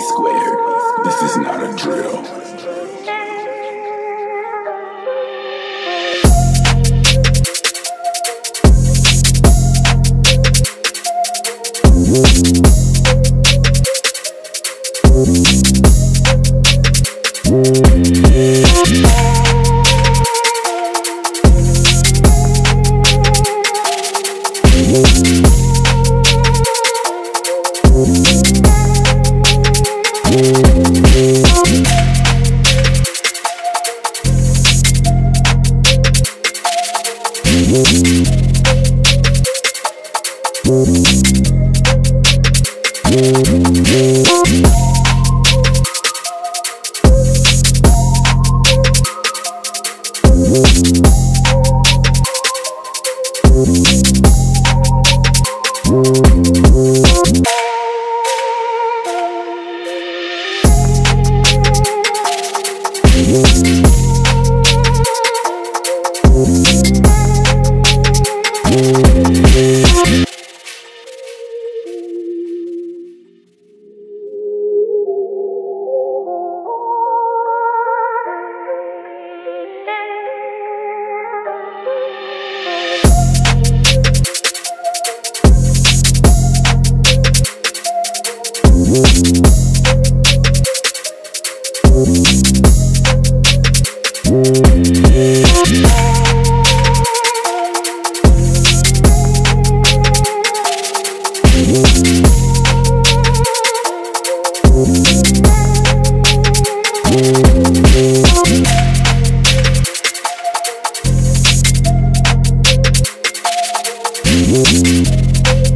squared. This is not a drill. Whoa. Thank